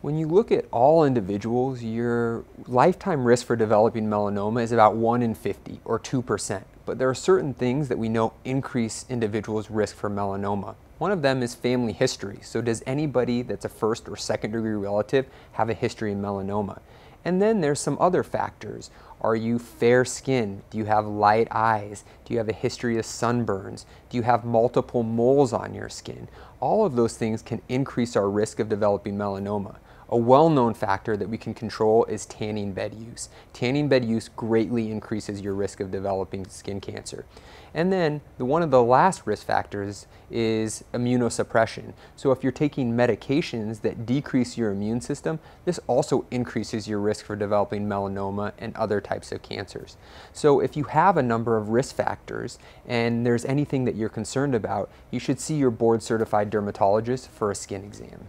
When you look at all individuals, your lifetime risk for developing melanoma is about 1 in 50 or 2%. But there are certain things that we know increase individuals' risk for melanoma. One of them is family history. So does anybody that's a first or second degree relative have a history of melanoma? And then there's some other factors. Are you fair skinned? Do you have light eyes? Do you have a history of sunburns? Do you have multiple moles on your skin? All of those things can increase our risk of developing melanoma. A well-known factor that we can control is tanning bed use. Tanning bed use greatly increases your risk of developing skin cancer. And then the, one of the last risk factors is immunosuppression. So if you're taking medications that decrease your immune system, this also increases your risk for developing melanoma and other types of cancers. So if you have a number of risk factors and there's anything that you're concerned about, you should see your board certified dermatologist for a skin exam.